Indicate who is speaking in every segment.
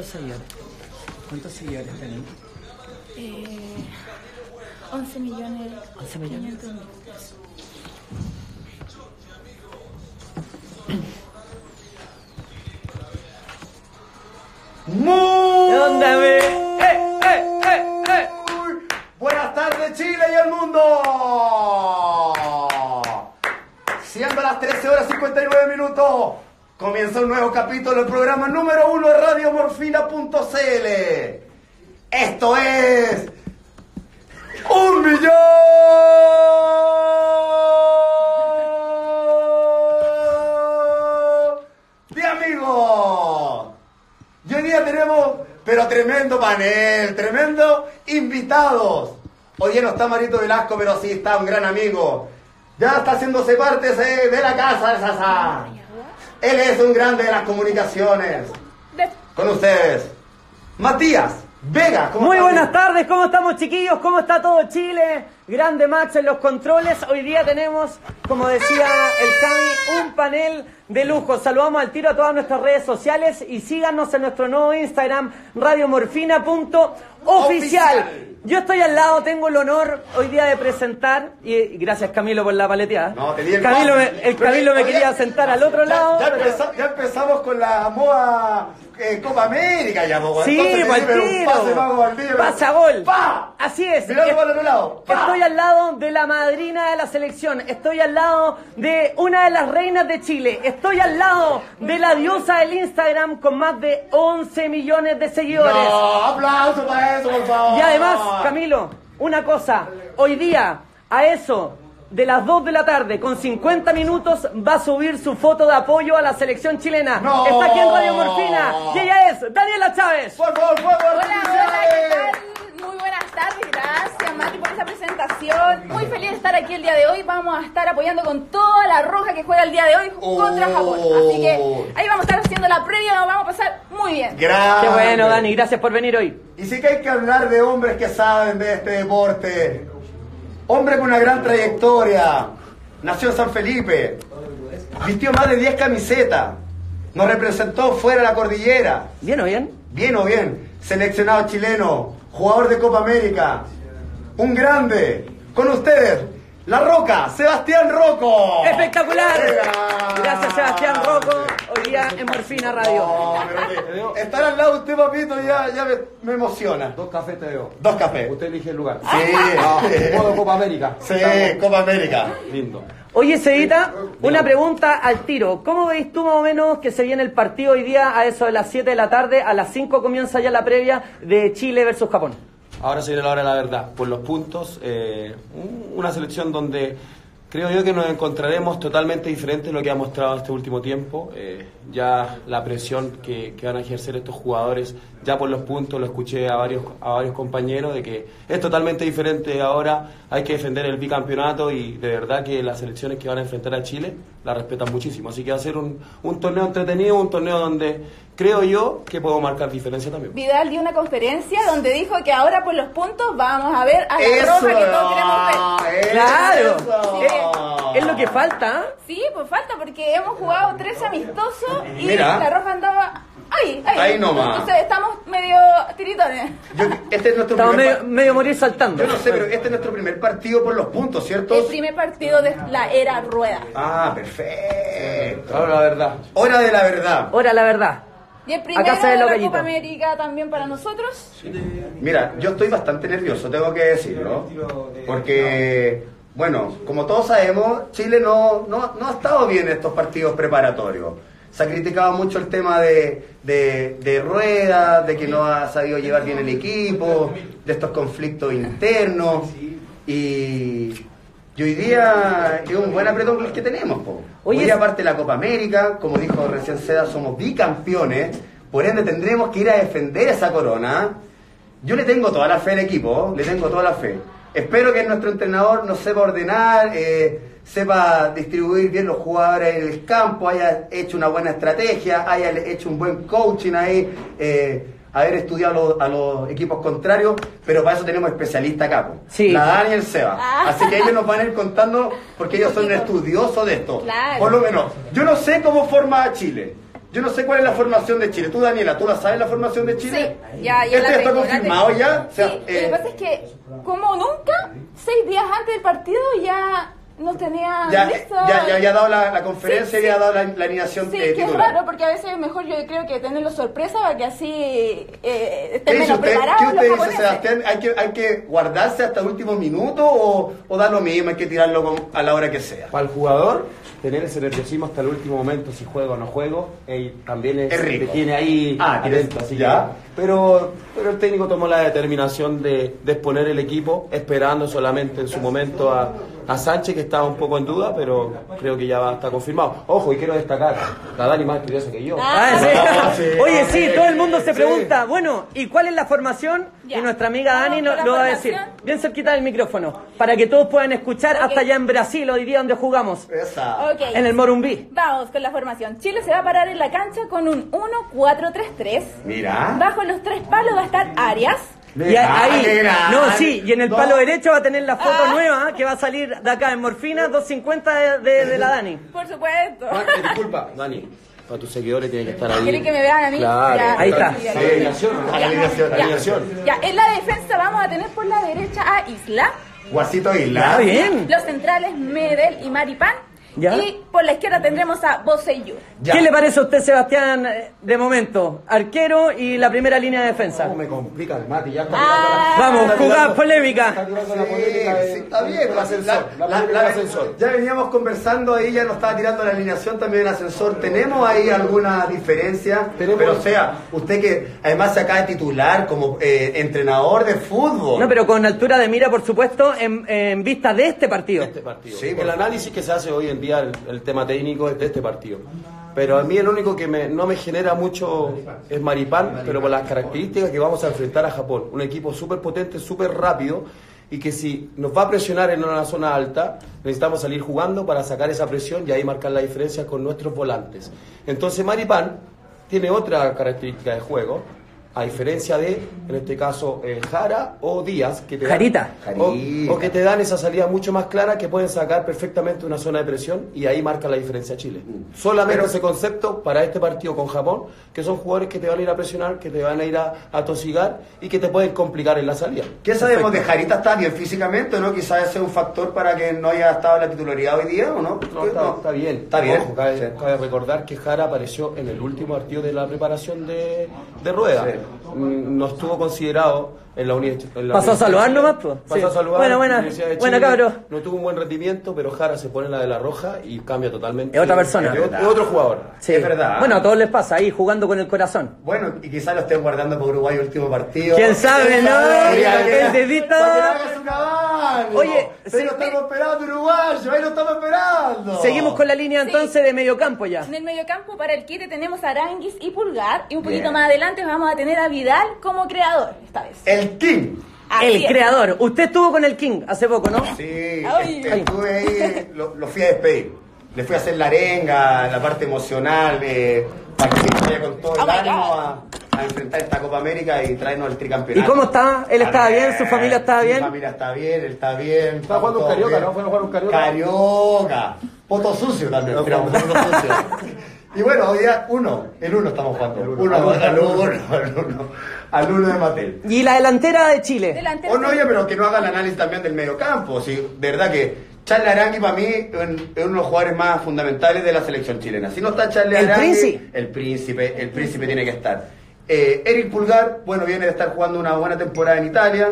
Speaker 1: ¿Cuántos seguidores? ¿Cuántos seguidores tenemos?
Speaker 2: Eh, 11 millones.
Speaker 1: 11 millones.
Speaker 2: 500 mil.
Speaker 3: Muy
Speaker 1: ¿De dónde
Speaker 3: comienza un nuevo capítulo del programa número uno de radiomorfina.cl. Esto es un millón de amigos. Y hoy día tenemos, pero tremendo panel, tremendo invitados. Hoy día no está Marito Velasco, pero sí está un gran amigo. Ya está haciéndose parte de de la casa de Sasa. Él es un grande de las comunicaciones. Con ustedes, Matías Vega. ¿cómo
Speaker 1: Muy
Speaker 3: está?
Speaker 1: buenas tardes, ¿cómo estamos chiquillos? ¿Cómo está todo Chile? Grande Max en los controles. Hoy día tenemos, como decía el Cami, un panel de lujo. Saludamos al tiro a todas nuestras redes sociales y síganos en nuestro nuevo Instagram, radiomorfina.oficial.
Speaker 3: Oficial.
Speaker 1: Yo estoy al lado, tengo el honor hoy día de presentar, y gracias Camilo por la paleteada.
Speaker 3: No, tenía el
Speaker 1: Camilo me, el Camilo me quería sentar al otro
Speaker 3: ya-
Speaker 1: lado.
Speaker 3: Ya,
Speaker 1: pero-
Speaker 3: empeza- ya empezamos con la moda eh, Copa América, ya,
Speaker 1: Sí,
Speaker 3: entonces
Speaker 1: pues,
Speaker 3: dime, un
Speaker 1: tiro.
Speaker 3: pase, vamos, Valdivia,
Speaker 1: Pase a gol.
Speaker 3: ¡Pa!
Speaker 1: Así es.
Speaker 3: Mirá el otro lado. ¡Pa!
Speaker 1: Estoy al lado de la madrina de la selección, estoy al lado de una de las reinas de Chile, estoy al lado de la diosa del Instagram con más de 11 millones de seguidores.
Speaker 3: No, aplauso para eso, por favor.
Speaker 1: Y además, Camilo, una cosa, hoy día, a eso de las 2 de la tarde, con 50 minutos, va a subir su foto de apoyo a la selección chilena.
Speaker 3: No.
Speaker 1: Está aquí en Radio Morfina y ella es Daniela Chávez.
Speaker 3: Por favor, fuego,
Speaker 2: Hola, hola, ¿qué tal? Muy buenas tardes, gracias Mati por esa presentación. Muy feliz de estar aquí el día de hoy. Vamos a estar apoyando con toda la roja que juega el día de hoy contra
Speaker 3: Oh.
Speaker 2: Japón. Así que ahí vamos a estar haciendo la previa, nos vamos a pasar muy bien.
Speaker 3: Grande.
Speaker 1: Qué bueno, Dani, gracias por venir hoy.
Speaker 3: Y sí que hay que hablar de hombres que saben de este deporte. Hombre con una gran trayectoria. Nació en San Felipe. Vistió más de 10 camisetas. Nos representó fuera de la cordillera.
Speaker 1: ¿Bien o bien?
Speaker 3: Bien o bien. Seleccionado chileno. Jugador de Copa América. Un grande. Con ustedes. La Roca. Sebastián Rocco.
Speaker 1: ¡Espectacular! Gracias, Sebastián Rocco. Hoy día en Morfina Radio.
Speaker 3: No, pero que- estar al lado de usted, papito, ya, ya me, me emociona.
Speaker 4: Dos cafés te veo.
Speaker 3: Dos cafés.
Speaker 4: Usted elige el lugar.
Speaker 3: Sí.
Speaker 4: Ah, modo Copa América.
Speaker 3: Sí, Copa América.
Speaker 4: Lindo.
Speaker 1: Oye, Cedita, una pregunta al tiro. ¿Cómo veis tú más o menos que se viene el partido hoy día a eso de las 7 de la tarde? A las 5 comienza ya la previa de Chile versus Japón.
Speaker 4: Ahora se la hora de la verdad. Por los puntos, eh, un- una selección donde creo yo que nos encontraremos totalmente diferente de lo que ha mostrado este último tiempo. Eh, ya la presión que, que van a ejercer estos jugadores, ya por los puntos, lo escuché a varios, a varios compañeros, de que es totalmente diferente ahora. Hay que defender el bicampeonato y de verdad que las selecciones que van a enfrentar a Chile la respetan muchísimo. Así que va a ser un, un torneo entretenido, un torneo donde creo yo que puedo marcar diferencia también.
Speaker 2: Vidal dio una conferencia donde dijo que ahora por los puntos vamos a ver a la
Speaker 3: Eso.
Speaker 2: roja que todos queremos ver.
Speaker 3: ah,
Speaker 1: ¡Claro! Es, lo que falta. ¿eh?
Speaker 2: Sí, pues falta porque hemos jugado tres amistosos y
Speaker 3: Mira.
Speaker 2: la roja andaba ahí, ahí.
Speaker 3: Ahí nomás.
Speaker 2: Entonces estamos medio tiritones.
Speaker 3: Yo- este es nuestro
Speaker 1: Estamos
Speaker 3: primer
Speaker 1: medio, medio morir saltando.
Speaker 3: Yo no sé, pero este es nuestro primer partido por los puntos, ¿cierto?
Speaker 2: El primer partido de la era rueda.
Speaker 3: Ah, perfecto.
Speaker 4: Ahora la verdad.
Speaker 3: Hora de la verdad.
Speaker 1: Ahora la verdad.
Speaker 2: Y el primero
Speaker 1: Acá se ve
Speaker 2: de
Speaker 1: lo
Speaker 2: la
Speaker 1: gallito.
Speaker 2: Copa América también para nosotros.
Speaker 3: Mira, yo estoy bastante nervioso, tengo que decirlo. Porque, bueno, como todos sabemos, Chile no, no, no ha estado bien en estos partidos preparatorios. Se ha criticado mucho el tema de, de, de ruedas, de que no ha sabido llevar bien el equipo, de estos conflictos internos. Y, y hoy día es un buen apretón el que tenemos. Po.
Speaker 1: Oye,
Speaker 3: hoy día, aparte de la Copa América, como dijo recién Seda, somos bicampeones. Por ende, tendremos que ir a defender esa corona. Yo le tengo toda la fe al equipo, le tengo toda la fe. Espero que nuestro entrenador nos sepa ordenar, eh, sepa distribuir bien los jugadores en el campo, haya hecho una buena estrategia, haya hecho un buen coaching ahí, eh, haber estudiado a los, a los equipos contrarios, pero para eso tenemos especialistas acá.
Speaker 1: Sí.
Speaker 3: La Dani y el Seba.
Speaker 2: Ah.
Speaker 3: Así que ellos nos van a ir contando porque ellos son estudiosos de esto.
Speaker 2: Claro.
Speaker 3: Por lo menos, yo no sé cómo forma a Chile. Yo no sé cuál es la formación de Chile. Tú, Daniela, ¿tú la sabes la formación de Chile?
Speaker 2: Sí, ya, ya
Speaker 3: ¿Este
Speaker 2: la
Speaker 3: está confirmado ya? O sea,
Speaker 2: sí,
Speaker 3: eh,
Speaker 2: lo que pasa es que, como nunca, seis días antes del partido ya nos tenían
Speaker 3: ya,
Speaker 2: listo.
Speaker 3: ya, ya había dado la, la conferencia
Speaker 2: Sí,
Speaker 3: y había
Speaker 2: sí.
Speaker 3: dado la, la alineación
Speaker 2: Sí,
Speaker 3: eh,
Speaker 2: que es
Speaker 3: titular.
Speaker 2: raro porque a veces es mejor yo creo que tenerlo sorpresa para que así eh,
Speaker 3: ¿Qué
Speaker 2: estén menos
Speaker 3: usted,
Speaker 2: preparados
Speaker 3: ¿Qué
Speaker 2: los
Speaker 3: usted dice. Sebastián? ¿Hay que, ¿Hay que guardarse hasta el último minuto o, o da lo mismo? Hay que tirarlo con- a la hora que sea.
Speaker 4: Para el jugador, tener ese nerviosismo hasta el último momento, si juego o no juego, eh, también es,
Speaker 3: Es rico.
Speaker 4: te tiene ahí
Speaker 3: Ah, ¿quieres-
Speaker 4: atento. Así
Speaker 3: ya?
Speaker 4: que- pero, pero el técnico tomó la determinación de, de exponer el equipo, esperando solamente en su momento a, a Sánchez, que estaba un poco en duda, pero creo que ya va, está confirmado. Ojo, y quiero destacar, la Dani más estudiosa que yo.
Speaker 2: Ah,
Speaker 1: Ah, sí.
Speaker 3: sí.
Speaker 1: Oye, sí, todo el mundo se
Speaker 4: Sí.
Speaker 1: pregunta, bueno, ¿y cuál es la formación?
Speaker 2: Ya.
Speaker 1: Y nuestra amiga Dani
Speaker 2: la
Speaker 1: lo va a decir. Bien cerquita del micrófono, para que todos puedan escuchar hasta allá en Brasil, hoy día donde jugamos,
Speaker 3: Esa.
Speaker 1: En el Morumbí.
Speaker 2: Vamos con la formación. Chile se va a parar en la cancha con un 1-4-3-3.
Speaker 3: Mira.
Speaker 2: Bajo los tres palos va a estar Arias.
Speaker 1: Y
Speaker 3: Ah,
Speaker 1: ahí, no, sí, y en el palo derecho va a tener la foto
Speaker 2: Ah.
Speaker 1: nueva que va a salir de acá en Morfina, 250 de, de- de la Dani.
Speaker 2: Por supuesto.
Speaker 4: Ah, eh, disculpa, Dani, para tus seguidores tienen que estar ahí.
Speaker 2: ¿Quieren que me vean a mí?
Speaker 4: Claro.
Speaker 2: Ya,
Speaker 1: Ahí está.
Speaker 3: Sí.
Speaker 4: Alineación, ¿no?
Speaker 3: A la alineación.
Speaker 2: Ya.
Speaker 4: Alineación.
Speaker 2: Ya, en la defensa vamos a tener por la derecha a Isla,
Speaker 3: Guasito Isla.
Speaker 1: Está bien.
Speaker 2: los centrales Medel y Maripán.
Speaker 1: Ya.
Speaker 2: Y por la izquierda tendremos a Boseyur.
Speaker 3: Ya.
Speaker 1: ¿Qué le parece a usted, Sebastián, eh, de momento? Arquero y la primera línea de defensa.
Speaker 4: ¿Cómo me complica el mate? Ya está
Speaker 2: Ah.
Speaker 4: la-
Speaker 1: Vamos,
Speaker 4: está
Speaker 1: jugada
Speaker 4: tirando-
Speaker 1: polémica.
Speaker 4: está tirando la
Speaker 3: Sí,
Speaker 4: polémica de-
Speaker 3: sí, está bien.
Speaker 4: del ascensor. La,
Speaker 3: La-
Speaker 4: polémica
Speaker 3: la-
Speaker 4: del ascensor.
Speaker 3: Ya veníamos conversando ahí, ya nos estaba tirando la alineación también del ascensor. ¿Tenemos ahí alguna diferencia?
Speaker 4: Tenemos-
Speaker 3: Pero o sea, usted que además se acaba de titular como eh, entrenador de fútbol.
Speaker 1: No, pero con altura de mira, por supuesto, en, en vista de este partido.
Speaker 4: este partido.
Speaker 3: Sí,
Speaker 4: el análisis que se hace hoy en el, tema técnico de este partido. Pero a mí el único que no me genera mucho es Maripán, pero por las características que vamos a enfrentar a Japón. Un equipo súper potente, súper rápido y que si nos va a presionar en una zona alta, necesitamos salir jugando para sacar esa presión y ahí marcar la diferencia con nuestros volantes. Entonces Maripán tiene otra característica de juego, a diferencia de, en este caso, eh, Jara o Díaz, que te dan-
Speaker 1: Jarita.
Speaker 4: o,
Speaker 3: Jarita.
Speaker 4: o que te dan esa salida mucho más clara que pueden sacar perfectamente una zona de presión y ahí marca la diferencia Chile. Solamente
Speaker 3: Pero-
Speaker 4: ese concepto para este partido con Japón, que son jugadores que te van a ir a presionar, que te van a ir a, a tosigar y que te pueden complicar en la salida.
Speaker 3: ¿Qué sabemos de
Speaker 4: Perfecto.
Speaker 3: Jarita? ¿Está bien físicamente o no? Quizás ese es un factor para que no haya estado en la titularidad hoy día o no.
Speaker 4: No, está, está bien.
Speaker 3: Está bien.
Speaker 4: Ojo, cabe,
Speaker 3: Sí.
Speaker 4: cabe recordar que Jara apareció en el último partido de la preparación de, de Rueda.
Speaker 3: Sí.
Speaker 4: No estuvo considerado en la universidad.
Speaker 1: Pasó a saludar nomás, pues.
Speaker 4: Pasó
Speaker 1: Sí.
Speaker 4: a saludar. La
Speaker 1: buena. Buena, cabro.
Speaker 4: No tuvo un buen rendimiento, pero Jara se pone la de la roja y cambia totalmente.
Speaker 1: Es otra persona.
Speaker 4: Es otro, jugador.
Speaker 1: Sí.
Speaker 3: Es verdad.
Speaker 1: Bueno, a todos les pasa ahí, jugando con el corazón.
Speaker 3: Bueno, y quizás lo estén guardando para Uruguay último partido.
Speaker 1: ¿Quién sabe, no? El
Speaker 3: caballo.
Speaker 1: Oye,
Speaker 3: Ahí
Speaker 1: sí,
Speaker 3: lo estamos esperando, uruguayo. Ahí lo estamos esperando.
Speaker 1: Seguimos con la línea
Speaker 2: Sí.
Speaker 1: entonces de mediocampo ya.
Speaker 2: En el mediocampo para el quite tenemos a Aranguis y Pulgar. Y un poquito
Speaker 3: Bien.
Speaker 2: más adelante vamos a tener a Vidal como creador esta vez.
Speaker 3: El King.
Speaker 2: Así
Speaker 1: el
Speaker 2: es.
Speaker 1: creador. Usted estuvo con el King hace poco, ¿no?
Speaker 3: Sí,
Speaker 2: Ay.
Speaker 3: est- estuve ahí, lo, lo fui a despedir. Le fui a hacer la arenga, la parte emocional, eh, para que vaya con todo el
Speaker 2: Oh
Speaker 3: ánimo a, a enfrentar esta Copa América y traernos el
Speaker 1: ¿Y
Speaker 3: tricampeonato.
Speaker 1: cómo está? ¿Él estaba bien? ¿Su familia estaba bien?
Speaker 3: Mi familia está bien, él está bien.
Speaker 4: Estaba jugando un carioca,
Speaker 3: bien.
Speaker 4: ¿no? Fueron a jugar un carioca.
Speaker 3: Carioca. Poto sucio también.
Speaker 4: No,
Speaker 3: poto sucio. Y bueno, hoy día uno, el uno estamos jugando. Uno, al uno, al uno, al uno de Matel.
Speaker 1: ¿Y la delantera de Chile?
Speaker 2: Delantero
Speaker 3: O no, oye, pero que no haga el análisis también del medio campo. Sí, de verdad que Charles Arangui para mí es un- es uno de los jugadores más fundamentales de la selección chilena. Si no está Charles
Speaker 1: ¿El
Speaker 3: Arangui,
Speaker 1: príncipe?
Speaker 3: el príncipe, el príncipe tiene que estar. Eh, Eric Pulgar, bueno, viene de estar jugando una buena temporada en Italia.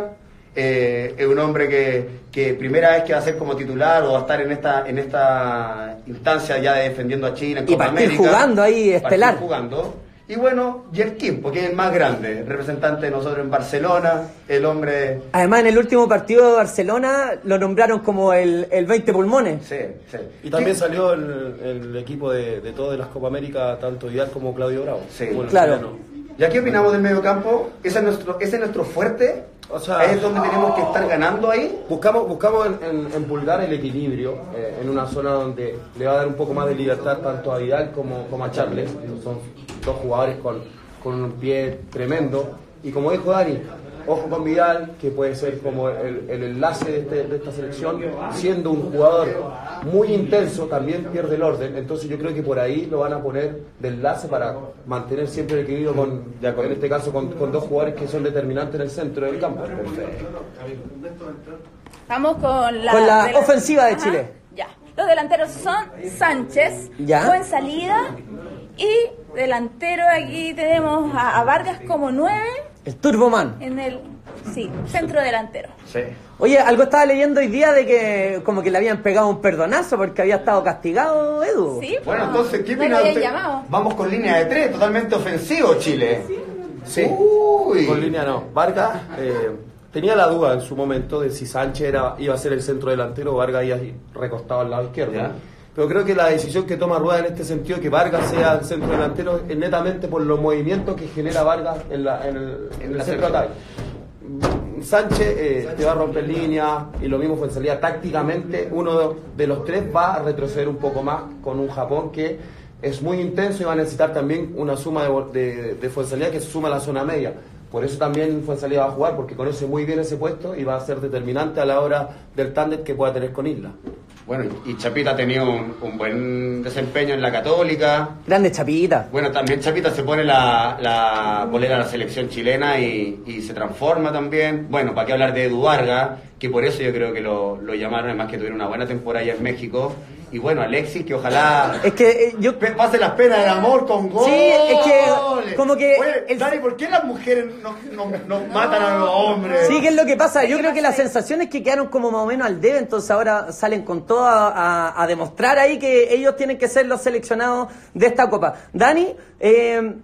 Speaker 3: Eh, es un hombre que, que primera vez que va a ser como titular o va a estar en esta en esta instancia ya de defendiendo a Chile en
Speaker 1: Y
Speaker 3: Copa
Speaker 1: partir
Speaker 3: América.
Speaker 1: jugando ahí, estelar.
Speaker 3: jugando. Y bueno, y el Kim, porque es el más grande, representante de nosotros en Barcelona, el hombre...
Speaker 1: Además, en el último partido de Barcelona lo nombraron como el, el 20 pulmones.
Speaker 3: Sí, sí.
Speaker 4: Y también salió el, el equipo de, de todas las Copa América, tanto Vidal como Claudio Bravo.
Speaker 3: Sí,
Speaker 4: Como
Speaker 1: claro.
Speaker 4: chileno.
Speaker 3: ¿Ya qué opinamos del medio campo? ¿Ese es nuestro, ese es nuestro fuerte?
Speaker 4: O sea-
Speaker 3: es donde tenemos que estar ganando ahí.
Speaker 4: Buscamos, buscamos en, en- el equilibrio eh, en una zona donde le va a dar un poco más de libertad tanto a Vidal como, como a Charles. Son dos jugadores con, con un pie tremendo. Y como dijo Dani, Ojo con Vidal, que puede ser como el, el enlace de, este- de esta selección, siendo un jugador muy intenso, también pierde el orden. Entonces yo creo que por ahí lo van a poner de enlace para mantener siempre el equilibrio con, en este caso, con, con dos jugadores que son determinantes en el centro del campo.
Speaker 2: Vamos con la,
Speaker 1: Con la ofensiva de Chile.
Speaker 2: Ya. Los delanteros son Sánchez,
Speaker 1: Ya.
Speaker 2: buen salida. Y delantero aquí tenemos a, a Vargas como nueve
Speaker 1: El Turboman.
Speaker 2: en el sí, centro delantero.
Speaker 3: Sí.
Speaker 1: Oye, algo estaba leyendo hoy día de que como que le habían pegado un perdonazo porque había estado castigado, Edu.
Speaker 2: Sí,
Speaker 3: Bueno,
Speaker 2: no,
Speaker 3: entonces, ¿qué
Speaker 2: no.
Speaker 3: Vamos con línea de tres, totalmente ofensivo Chile.
Speaker 4: Sí.
Speaker 3: Uy.
Speaker 4: Con línea no. Vargas eh, tenía la duda en su momento de si Sánchez era, iba a ser el centro delantero o Vargas iba recostado al lado izquierdo.
Speaker 3: Ya.
Speaker 4: Pero creo que la decisión que toma Rueda en este sentido, que Vargas sea el centro delantero, es netamente por los movimientos que genera Vargas en, la- en el, en el
Speaker 3: la
Speaker 4: centro ataque. Sánchez eh, te va a romper línea y lo mismo fue en salida tácticamente. Uno de, los tres va a retroceder un poco más con un Japón que es muy intenso y va a necesitar también una suma de, de, de Fuenzalía que se suma a la zona media. Por eso también Fuenzalía va a jugar, porque conoce muy bien ese puesto y va a ser determinante a la hora del tándem que pueda tener con Isla.
Speaker 3: Bueno, y Chapita ha tenido un, un buen desempeño en la Católica.
Speaker 1: Grande chapita.
Speaker 3: Bueno, también Chapita se pone la, la bolera a la selección chilena y, y se transforma también. Bueno, para qué hablar de Edu Vargas, que por eso yo creo que lo, lo llamaron, además que tuvieron una buena temporada allá en México. Y bueno, Alexis, que ojalá
Speaker 1: Es que eh, yo
Speaker 3: pase las penas del amor con goles.
Speaker 1: Sí, es que como que
Speaker 3: Oye,
Speaker 1: el-
Speaker 3: Dani, ¿por qué las mujeres nos no, nos matan a los hombres?
Speaker 1: Sí, ¿qué es lo que pasa? Yo
Speaker 2: ¿Qué
Speaker 1: creo que las sensaciones que quedaron como más o menos al debe, entonces ahora salen con todo a, a- a demostrar ahí que ellos tienen que ser los seleccionados de esta copa. Dani, eh,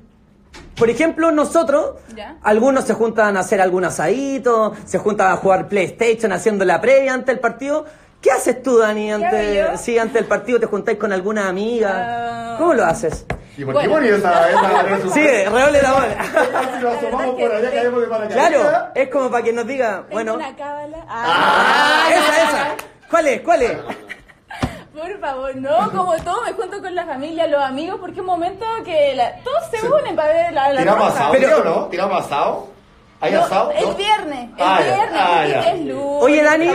Speaker 1: por ejemplo, nosotros,
Speaker 2: Ya.
Speaker 1: algunos se juntan a hacer algún asadito, se juntan a jugar PlayStation haciendo la previa ante el partido. ¿Qué haces tú, Dani, ante, sí, ante el partido? ¿Te juntáis con alguna amiga?
Speaker 2: Ah.
Speaker 1: ¿Cómo lo haces?
Speaker 3: ¿Y por qué
Speaker 2: Bueno.
Speaker 3: pones esa, esa,
Speaker 1: Sí, reole la bola.
Speaker 3: Si nos asomamos por allá, caemos de paracaídas.
Speaker 1: Claro, es como para que nos diga, bueno,
Speaker 2: una cábala.
Speaker 1: Ah,
Speaker 2: Ah,
Speaker 1: esa, esa. ¿Cuál es? ¿Cuál es?
Speaker 2: Por favor, no, como todo, me junto con la familia, los amigos, porque es un momento que la- todos se unen para ver la, la
Speaker 3: ¿Tiramos
Speaker 2: roja.
Speaker 3: asado,
Speaker 1: Pero-
Speaker 3: ¿sí no? ¿Tiramos asado? ¿Hay
Speaker 2: No,
Speaker 3: asado?
Speaker 2: El
Speaker 3: ¿No?
Speaker 2: viernes, el
Speaker 3: Ah,
Speaker 2: viernes,
Speaker 3: ah, ya.
Speaker 2: es lunes.
Speaker 1: Oye, Dani.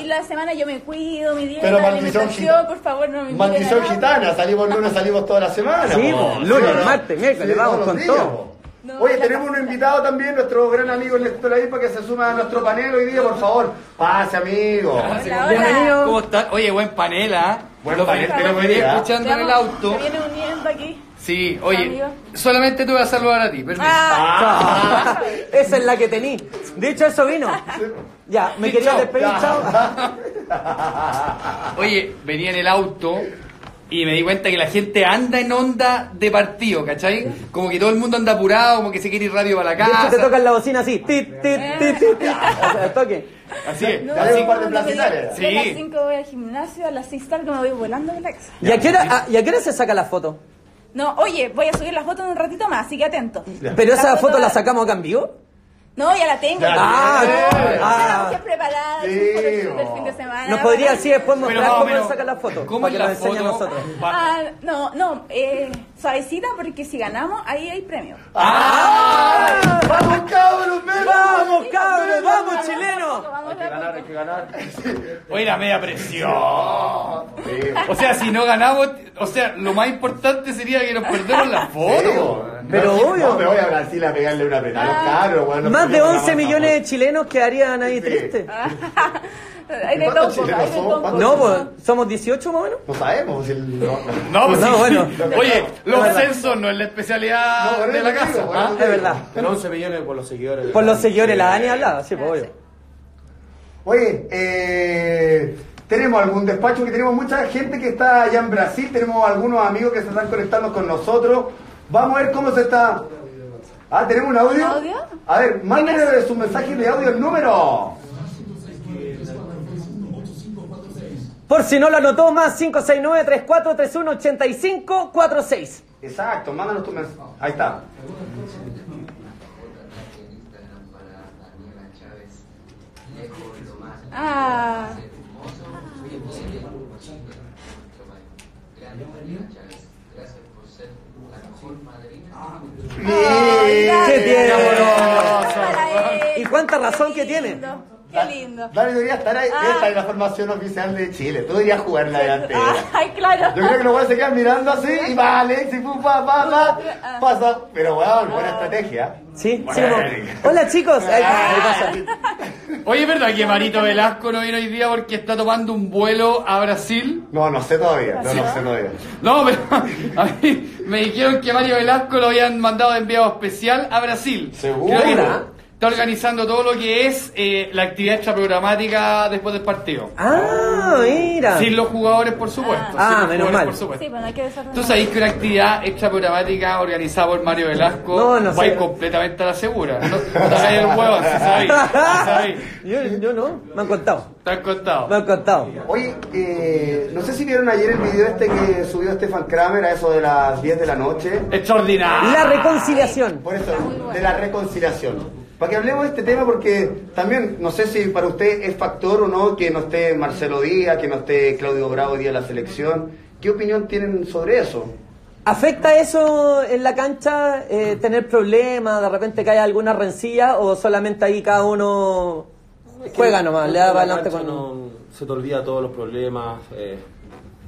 Speaker 2: y la semana yo me cuido, mi dieta,
Speaker 3: Pero
Speaker 2: la
Speaker 3: maldición
Speaker 2: alimentación,
Speaker 3: gitana.
Speaker 2: por favor, no me
Speaker 3: Maldición gitana, salimos lunes, salimos toda la semana.
Speaker 1: Sí,
Speaker 3: po.
Speaker 1: lunes,
Speaker 3: ¿Sí no?
Speaker 1: martes, miércoles, vamos
Speaker 3: todos
Speaker 1: con
Speaker 3: días,
Speaker 1: todo.
Speaker 3: po.
Speaker 2: No,
Speaker 3: Oye, tenemos un invitado también, nuestro gran amigo Néstor para que se suma a nuestro panel hoy día, por favor. Pase, amigo.
Speaker 2: Hola, hola.
Speaker 1: Bienvenido.
Speaker 5: ¿Cómo están? Oye, buen panel, ¿ah?
Speaker 3: Buen
Speaker 5: Lo
Speaker 3: panel,
Speaker 5: venía- escuchando en el auto.
Speaker 2: Se viene uniendo aquí.
Speaker 5: Sí, oye,
Speaker 2: Amigo.
Speaker 5: solamente te voy a saludar a ti, permiso.
Speaker 2: Ah,
Speaker 1: Ah, esa es la que tení. De hecho, eso vino. Ya, me
Speaker 5: Sí,
Speaker 1: quería
Speaker 5: chao.
Speaker 1: despedir,
Speaker 3: Ya.
Speaker 1: chao.
Speaker 5: Oye, venía en el auto y me di cuenta que la gente anda en onda de partido, ¿cachai? Como que todo el mundo anda apurado, como que se quiere ir rápido para la
Speaker 1: De hecho, te
Speaker 5: casa.
Speaker 1: tocan la bocina así. Tit, tit, tit, tit, tit. O sea, toque.
Speaker 5: Así es.
Speaker 2: no,
Speaker 3: hay un
Speaker 2: no,
Speaker 3: par de
Speaker 2: no, yo a las
Speaker 5: Sí.
Speaker 2: 5 voy al gimnasio, a las 6 tarde me voy volando de la casa.
Speaker 1: ¿Y a qué hora, a- y a qué hora se saca la foto?
Speaker 2: No, oye, voy a subir la foto en un ratito más, así que atento.
Speaker 1: ¿Pero esa
Speaker 2: La
Speaker 1: foto la
Speaker 2: foto-
Speaker 1: sacamos acá en vivo?
Speaker 2: No, ya la tengo.
Speaker 3: Ya,
Speaker 1: Ah,
Speaker 3: ya.
Speaker 1: ah.
Speaker 2: Mujer preparada,
Speaker 3: Sí,
Speaker 2: el-
Speaker 3: bo.
Speaker 2: fin de semana.
Speaker 1: ¿Nos podría así después
Speaker 5: Pero
Speaker 1: mostrar
Speaker 5: más o
Speaker 1: cómo
Speaker 5: menos,
Speaker 1: se saca la foto?
Speaker 5: ¿Cómo
Speaker 1: para que
Speaker 5: la
Speaker 1: nos enseñe a nosotros.
Speaker 2: Ah, no, no, eh, suavecita porque si ganamos, ahí hay premio.
Speaker 3: ¡Ah! ¡Vamos, cabros!
Speaker 1: ¡Vamos, cabros! ¡Vamos, chilenos!
Speaker 4: Hay que ganar, hay que ganar.
Speaker 5: Oye, la media presión.
Speaker 3: Sí,
Speaker 5: O sea, si no ganamos, o sea, lo más importante sería que nos perdemos la foto.
Speaker 1: Pero obvio.
Speaker 3: No, me voy a Brasil a pegarle una apretada a los cabros, weón, no
Speaker 1: Más de
Speaker 3: podemos
Speaker 1: 11
Speaker 3: ganar
Speaker 1: millones de chilenos quedarían ahí
Speaker 3: Sí.
Speaker 1: tristes.
Speaker 2: hay de
Speaker 3: ¿Cuántos
Speaker 2: todo,
Speaker 3: chilenos
Speaker 2: hay de
Speaker 3: somos?
Speaker 2: todo.
Speaker 3: ¿Cuántos
Speaker 1: No, pues, ¿somos 18 más o menos?
Speaker 3: No sabemos si el... No,
Speaker 5: pues
Speaker 1: No,
Speaker 5: sí.
Speaker 1: bueno.
Speaker 5: Oye, los censos no es la especialidad
Speaker 3: No,
Speaker 5: de la casa.
Speaker 3: digo,
Speaker 5: ¿ah?
Speaker 1: Es verdad.
Speaker 4: Pero 11 millones por los seguidores.
Speaker 1: Por los seguidores, la Dani hablaba, sí, pues obvio.
Speaker 3: Oye, eh, tenemos algún despacho que tenemos mucha gente que está allá en Brasil, tenemos algunos amigos que se están conectando con nosotros. Vamos a ver cómo se está. Ah, tenemos un audio.
Speaker 2: ¿Un audio?
Speaker 3: A ver, mándenle sus mensajes de audio el número.
Speaker 1: Por si no lo anotó, más 569-3431-8546.
Speaker 3: Exacto, mándanos tu mensaje. Ahí está.
Speaker 2: Ah,
Speaker 1: ¡Qué
Speaker 2: para él.
Speaker 1: Y cuánta razón que tiene.
Speaker 2: Qué lindo.
Speaker 3: Dale debería estar ahí.
Speaker 2: Ah.
Speaker 3: Esta es la formación oficial de Chile. Tú deberías jugar en la delantera.
Speaker 2: Ay, claro.
Speaker 3: Yo creo que los weones se quedan mirando así y va Alex y pum, pa, pa, pa, pasa. Pero weón, buena estrategia.
Speaker 1: Sí, Hola chicos. Ahí, ahí pasa.
Speaker 5: Oye, ¿es verdad que Marito Velasco no vino hoy día porque está tomando un vuelo a Brasil?
Speaker 3: No, no sé todavía. No, no sé todavía.
Speaker 5: No, pero a mí me dijeron que Mario Velasco lo habían mandado de enviado especial a Brasil.
Speaker 3: ¿Seguro?
Speaker 5: Creo que
Speaker 1: ¿Verdad?
Speaker 5: Está organizando todo lo que es eh, la actividad extra programática después del partido.
Speaker 1: Ah, mira.
Speaker 5: Sin los jugadores, por supuesto.
Speaker 1: Ah,
Speaker 5: sin
Speaker 1: menos mal.
Speaker 5: por supuesto.
Speaker 2: Sí, pero no hay que.
Speaker 5: ¿Tú sabés que una actividad extra programática organizada por Mario Velasco
Speaker 1: No, no
Speaker 5: va a ir
Speaker 1: sé.
Speaker 5: completamente a la segura? No, no te hagas el huevo, si sabéis, si sabéis.
Speaker 1: Yo, yo no, me han contado.
Speaker 5: Te han contado.
Speaker 1: Me han contado.
Speaker 3: Oye, eh, no sé si vieron ayer el video este que subió Stefan Kramer a eso de las 10 de la noche.
Speaker 5: Extraordinario.
Speaker 1: La reconciliación.
Speaker 3: Por eso, de la reconciliación. Para que hablemos de este tema, porque también no sé si para usted es factor o no que no esté Marcelo Díaz, que no esté Claudio Bravo hoy día en la selección. ¿Qué opinión tienen sobre eso?
Speaker 1: ¿Afecta eso en la cancha, eh, tener problemas, de repente que haya alguna rencilla o solamente ahí cada uno juega nomás, le da adelante
Speaker 4: cancha
Speaker 1: con...
Speaker 4: no- se te olvida todos los problemas. eh,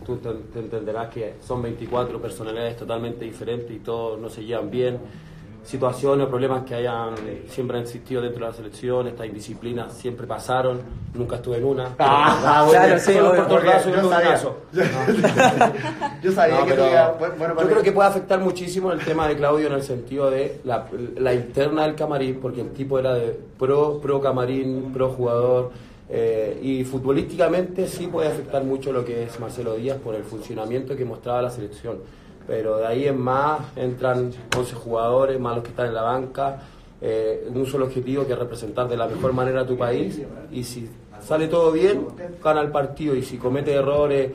Speaker 4: tú te, te entenderás que son 24 personalidades totalmente diferentes y todos no se llevan bien. Situaciones o problemas que hayan siempre han existido dentro de la selección, estas indisciplinas siempre pasaron, nunca estuve en una.
Speaker 3: Ah,
Speaker 1: Claro, sí,
Speaker 3: yo
Speaker 4: un
Speaker 3: sabía, yo sabía que bueno,
Speaker 4: yo creo que puede afectar muchísimo el tema de Claudio en el sentido de la, la interna del camarín, porque el tipo era de pro, pro camarín, pro jugador, eh, y futbolísticamente sí puede afectar mucho lo que es Marcelo Díaz por el funcionamiento que mostraba la selección. Pero de ahí en más entran 11 jugadores, más los que están en la banca, eh, un solo objetivo que es representar de la mejor manera a tu país, y si sale todo bien, gana el partido, y si comete errores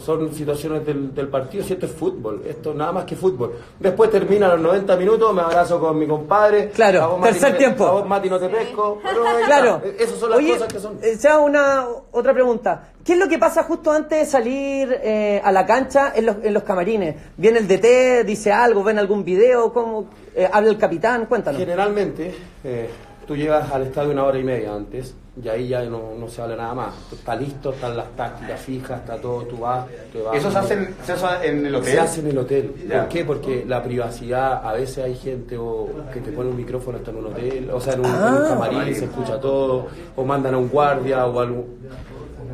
Speaker 4: son situaciones del, del partido, si esto es fútbol, esto nada más que fútbol. Después termina los 90 minutos, me abrazo con mi compadre.
Speaker 1: Claro,
Speaker 4: a vos, Mati,
Speaker 1: tercer
Speaker 4: no te-
Speaker 1: tiempo.
Speaker 4: A vos, Mati, no te pesco. pero.
Speaker 1: Claro.
Speaker 4: Esas son las
Speaker 1: Oye,
Speaker 4: cosas que son.
Speaker 1: eh, ya una otra pregunta. ¿Qué es lo que pasa justo antes de salir eh, a la cancha en los, en los camarines? ¿Viene el DT, dice algo, ven algún video? ¿Cómo eh, habla el capitán? Cuéntanos.
Speaker 4: Generalmente, eh, tú llegas al estadio una hora y media antes, y ahí ya no, no se habla nada más. Está listo, están las tácticas fijas, está todo, tú vas, te vas.
Speaker 3: ¿Eso se hace, en- se hace en el hotel?
Speaker 4: Se hace en el hotel.
Speaker 3: Ya.
Speaker 4: ¿Por qué? Porque la privacidad, a veces hay gente o, que te pone un micrófono hasta en un hotel, o sea, en un, en un
Speaker 1: Ah.
Speaker 4: camarín, se escucha todo, o mandan a un guardia o algo.